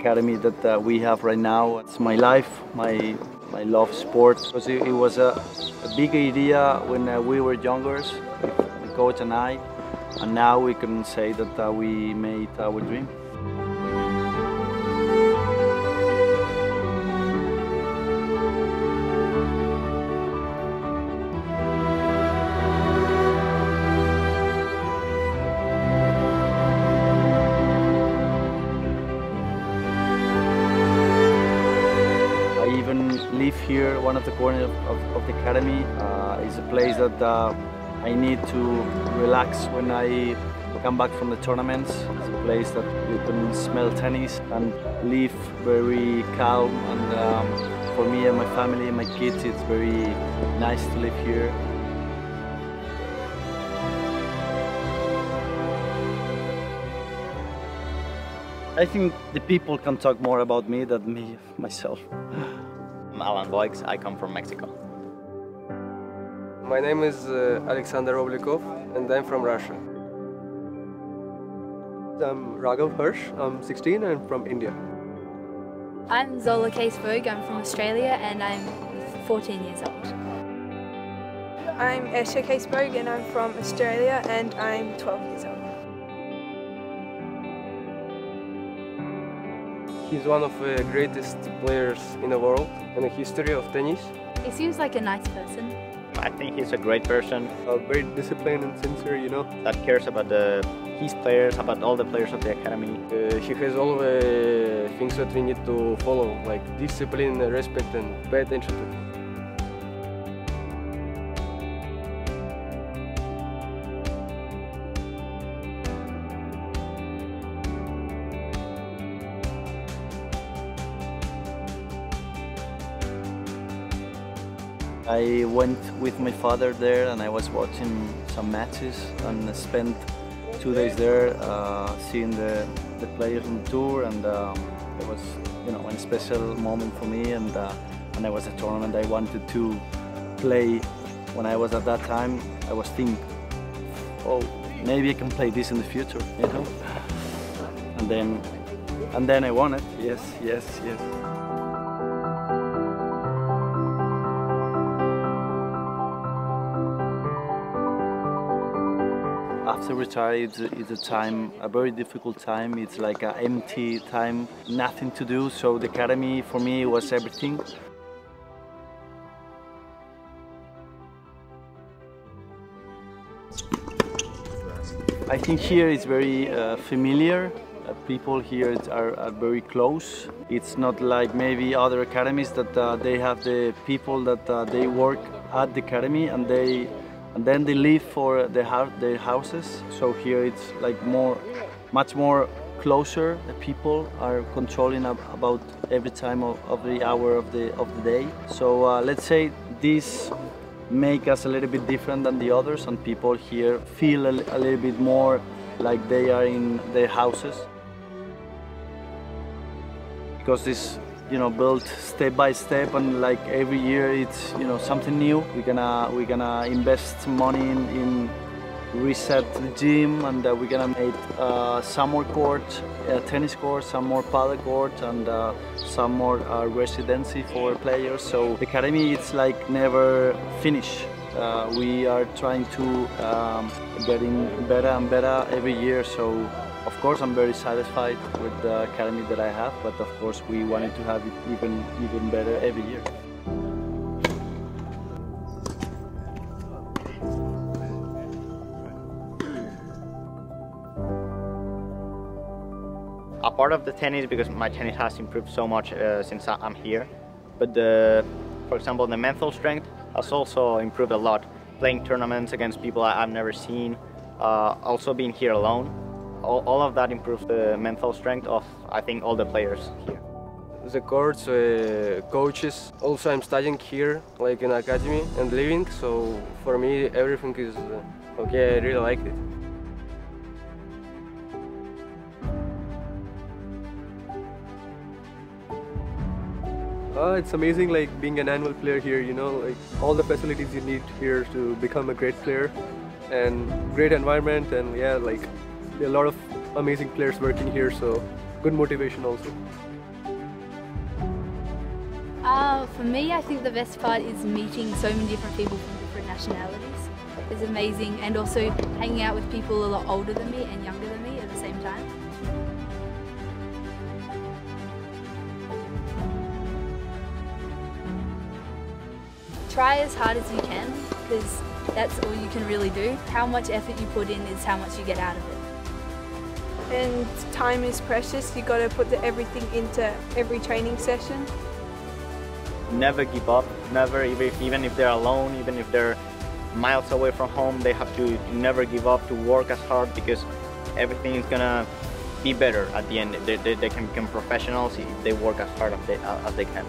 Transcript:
academy that uh, we have right now. It's my life, my my love sport. Because it, was a, a, big idea when uh, we were younger, the coach and I, and now we can say that uh, we made our dream. Of the corners of, of, of the academy. Uh, is a place that uh, I need to relax when I come back from the tournaments. It's a place that you can smell tennis and live very calm. And um, for me and my family and my kids, it's very nice to live here. I think the people can talk more about me than me myself. I'm Alan Boix, I come from Mexico. My name is uh, Alexander Oblikov and I'm from Russia. I'm Raghav Hirsch, I'm 16 and from India. I'm Zola Caseberg, I'm from Australia and I'm 14 years old. I'm Esha Caseberg and I'm from Australia and I'm 12 years old. He's one of the greatest players in the world in the history of tennis. He seems like a nice person. I think he's a great person. Uh, very disciplined and sincere, you know. That cares about the his players, about all the players of the academy. Uh, he has all the things that we need to follow, like discipline, respect, and pay attention I went with my father there and I was watching some matches and spent two days there uh, seeing the, the players on the tour and um, it was you know a special moment for me and uh, and it was a tournament I wanted to play. When I was at that time I was thinking oh maybe I can play this in the future you know? And then and then I won it. Yes yes yes after retire it's, it's, a time a very difficult time. It's like an empty time nothing to do. So the academy for me was everything. I think here it's very uh, familiar. Uh, people here are, are, very close. It's not like maybe other academies that uh, they have the people that uh, they work at the academy and they and then they leave for the their houses. So here it's like more, much more closer. The people are controlling about every time of, of the hour of the of the day. So uh, let's say this make us a little bit different than the others, and people here feel a, a little bit more like they are in their houses because this you know built step by step and like every year it's you know something new. We're gonna we're gonna invest money in, in reset the gym and uh, we're gonna make uh, some more court uh, tennis court some more paddle court and uh, some more uh, residency for players. So the academy it's like never finish. Uh, we are trying to um, getting better and better every year. So of course, I'm very satisfied with the academy that I have, but of course, we wanted to have it even, even better every year. A part of the tennis, because my tennis has improved so much uh, since I'm here, but the, for example, the mental strength has also improved a lot. Playing tournaments against people I've never seen, uh, also being here alone, all, all of that improves the mental strength of, I think, all the players here. The courts, uh, coaches, also I'm studying here, like in academy and living, so for me everything is uh, okay, I really like it. Uh, it's amazing like being an annual player here, you know, like all the facilities you need here to become a great player and great environment and yeah, like a lot of amazing players working here, so good motivation also. Uh, for me, I think the best part is meeting so many different people from different nationalities. It's amazing, and also hanging out with people a lot older than me and younger than me at the same time. Try as hard as you can, because that's all you can really do. How much effort you put in is how much you get out of it. And time is precious. You got to put everything into every training session. Never give up. Never, even even if they're alone, even if they're miles away from home, they have to never give up to work as hard because everything is gonna be better at the end. They, they, they can become professionals if they work as hard as they, as they can.